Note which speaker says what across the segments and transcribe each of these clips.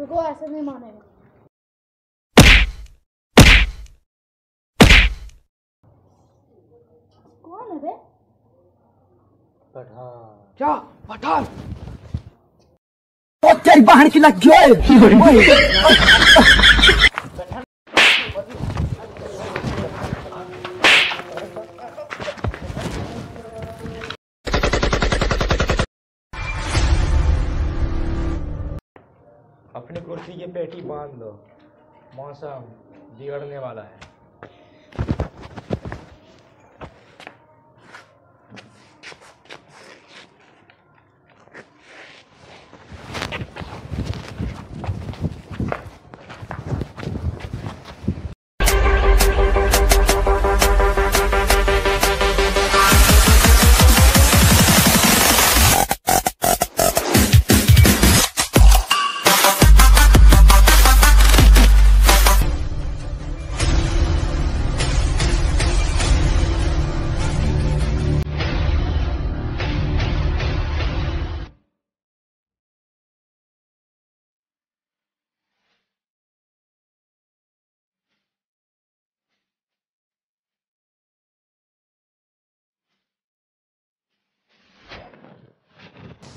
Speaker 1: रुको ऐसे नहीं मानेगा। कौन है बे?
Speaker 2: पठान।
Speaker 3: क्या पठान।
Speaker 4: ओ तेरी बहन की लग
Speaker 2: अपनी कुर्सी की पेटी बाँध लो मौसम बिगड़ने वाला है।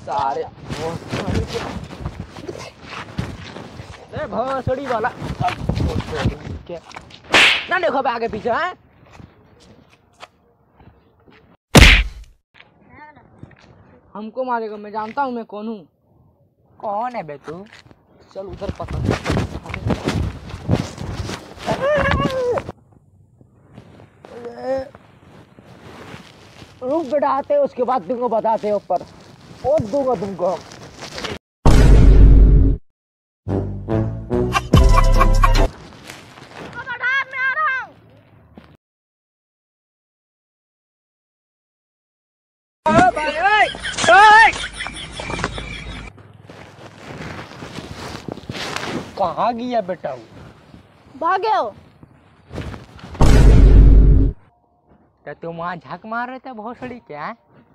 Speaker 3: सारे
Speaker 4: भोसड़ी वाला। क्या ना देखो बे आगे पीछे हैं? हमको मारेगा मैं जानता हूँ मैं कौन हूँ। कौन है बे तू? चल उधर पकड़। रुक बेटा आते उसके बाद तुमको बताते ऊपर। और दूँगा तुमको हम।
Speaker 1: पठान मैं आ रहा हूँ।
Speaker 4: कहाँ गया बेटा
Speaker 1: भागे हो।
Speaker 4: क्या तुम वहाँ झक मार रहे थे बहुत सड़ी क्या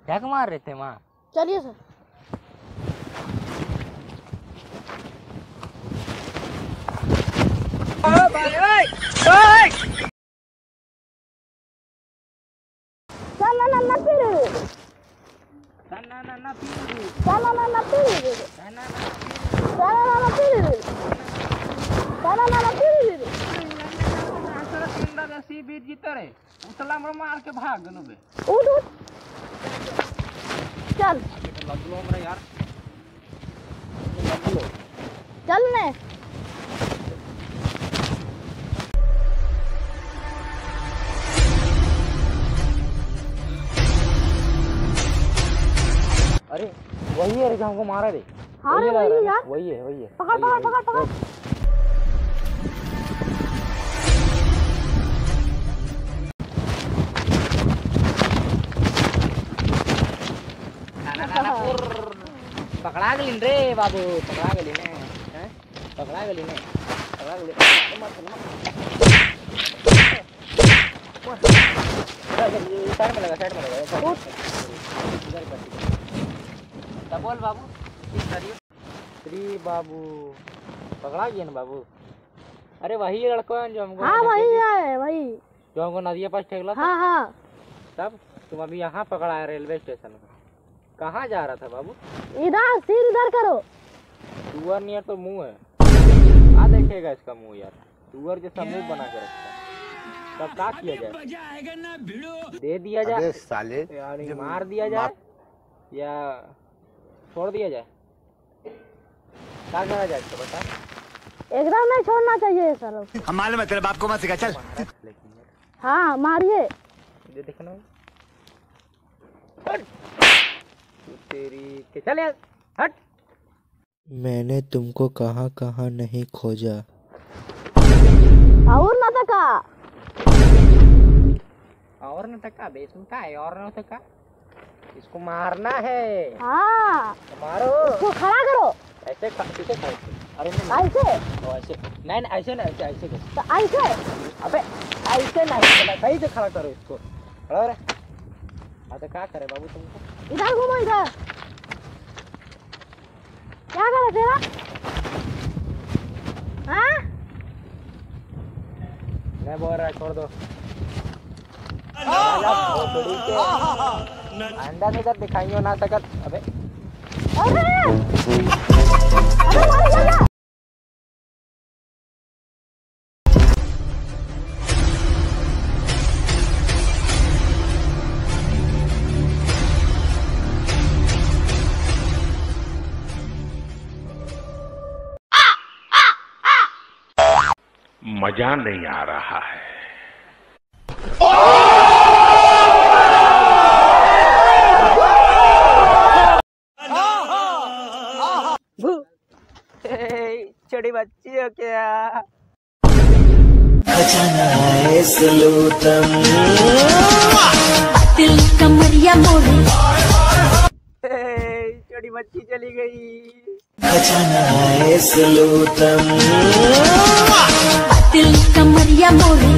Speaker 4: झक मार रहे थे वहाँ?
Speaker 1: चलिए सर। ना ना फिर
Speaker 4: मार के भाग गनो बे
Speaker 1: उठ उठ। चल। चल ने।
Speaker 4: अरे वही है रे जो हमको मारा रे।
Speaker 1: हाँ वही यार।
Speaker 4: वही है वही है।
Speaker 1: पकड़ पकड़ पकड़ पकड़।
Speaker 4: पकड़ा गेलिन रे बाबू पकड़ा गेलिन हैं पकड़ा गेलिन पकड़ा गेलिन साइड में लगा साइड में लगा इधर कर तब बोल बाबू ठीक करिए श्री बाबू पकड़ा गया ना बाबू अरे वही लड़का है जो हमको
Speaker 1: हाँ
Speaker 4: नदी
Speaker 1: वही है वही
Speaker 4: जो हमको नदिया पास ठेकला
Speaker 1: हाँ हाँ
Speaker 4: तब तुम अभी यहाँ पकड़ा है रेलवे स्टेशन में कहाँ जा रहा था बाबू?
Speaker 1: इधर सिर इधर करो।
Speaker 4: टूअर नियर तो मुँह है। आ देखेगा इसका मुँह यार। टूअर जैसा मुँह बना के रखता है। तब क्या किया जाए? दे दिया जाए।
Speaker 3: साले
Speaker 4: यानी मार दिया जाए या छोड़ दिया जाए? क्या करा जाए इसको बता?
Speaker 1: एकदम नहीं छोड़ना चाहिए सर
Speaker 3: हम मालूम है तेरे बाप को मत सिखा चल।
Speaker 1: हाँ मारिए।
Speaker 4: ये देखना। तेरी के चल यार हट।
Speaker 5: मैंने तुमको कहाँ कहाँ नहीं खोजा।
Speaker 1: और ना तका
Speaker 4: और न टका बे इसमें क्या है और न टका इसको मारना है।
Speaker 1: हाँ।
Speaker 4: तो मारो।
Speaker 1: इसको खड़ा करो।
Speaker 4: ऐसे खा अरे
Speaker 1: ऐसे
Speaker 4: ऐसे। नहीं नहीं ऐसे नहीं ऐसे ऐसे
Speaker 1: तो ऐसे
Speaker 4: अबे ऐसे नहीं सही से खड़ा करो इसको। खड़ा रे। हाँ तो क्या करे बाबू तुमको?
Speaker 1: इधर घूमो इधर। क्या करे तेरा हाँ?
Speaker 4: मैं बोल रहा है छोड़ दो। अंडा से इधर दिखाइयो ना सकत। अबे।
Speaker 1: अरे! अरे मार गया
Speaker 6: मज़ा नहीं आ रहा है।
Speaker 4: छोटी बच्ची हो क्या?
Speaker 7: दिल कमरिया मोरे।
Speaker 4: छोटी बच्ची चली गई।
Speaker 7: तिरछी नज़रिया मोरे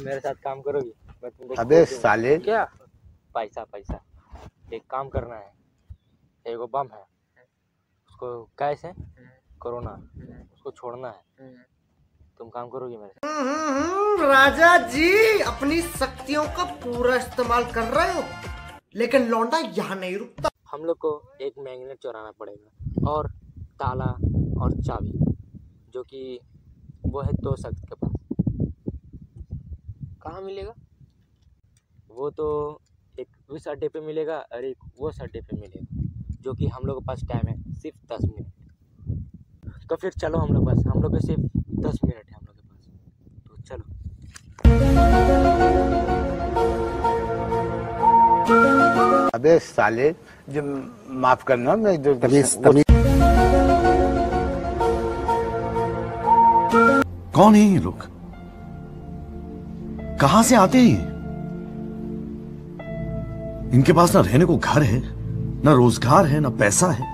Speaker 4: मेरे साथ काम करोगी? मैं तुमको
Speaker 3: अबे साले।
Speaker 4: क्या? पैसा पैसा। एक काम करना है। एगो बम है। उसको कैसे कोरोना। उसको छोड़ना है। तुम काम करोगी मेरे साथ?
Speaker 8: राजा जी अपनी शक्तियों का पूरा इस्तेमाल कर रहे हो। लेकिन लौंडा यहाँ नहीं रुकता।
Speaker 4: हम लोग को एक मैग्नेट चुराना पड़ेगा। और ताला और चाबी जो कि वो है दो शख्स के पास। कहाँ मिलेगा? वो तो एक इस अड्डे पे मिलेगा और एक वो अड्डे पे मिलेगा जो कि हम लोग के पास टाइम है सिर्फ़ दस मिनट। तो फिर चलो हम लोग पास हम लोग के सिर्फ़ दस मिनट है हम लोग के पास। तो चलो।
Speaker 3: अबे साले जो माफ़ करना मैं जो
Speaker 9: कौन है ये लोग? कहाँ से आते हैं इनके पास ना रहने को घर है, ना रोज़गार है, ना पैसा है।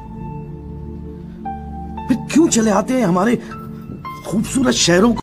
Speaker 9: फिर क्यों चले आते हैं हमारे खूबसूरत शहरों को?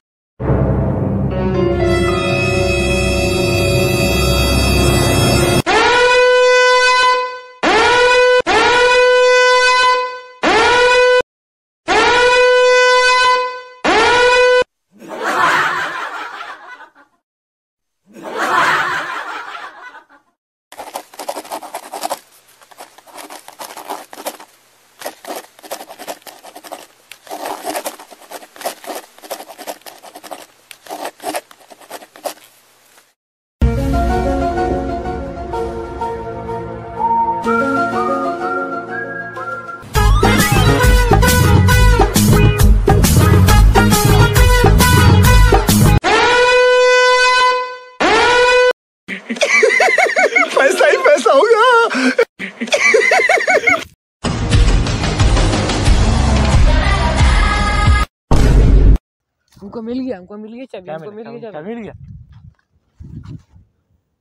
Speaker 4: हमको मिल गया चाबी हमको मिल? गया चाबी। मिल गया?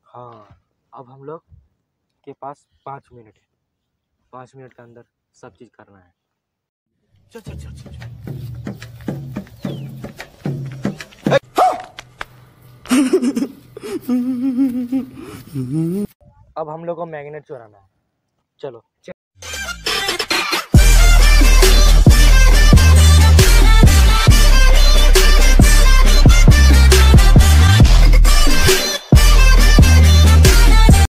Speaker 4: हाँ अब हम लोग के पास पाँच मिनट है। पाँच मिनट के अंदर सब चीज़ करना है।
Speaker 9: चल चल चल चल।
Speaker 4: अब हम लोग को मैग्नेट चुराना है। चलो।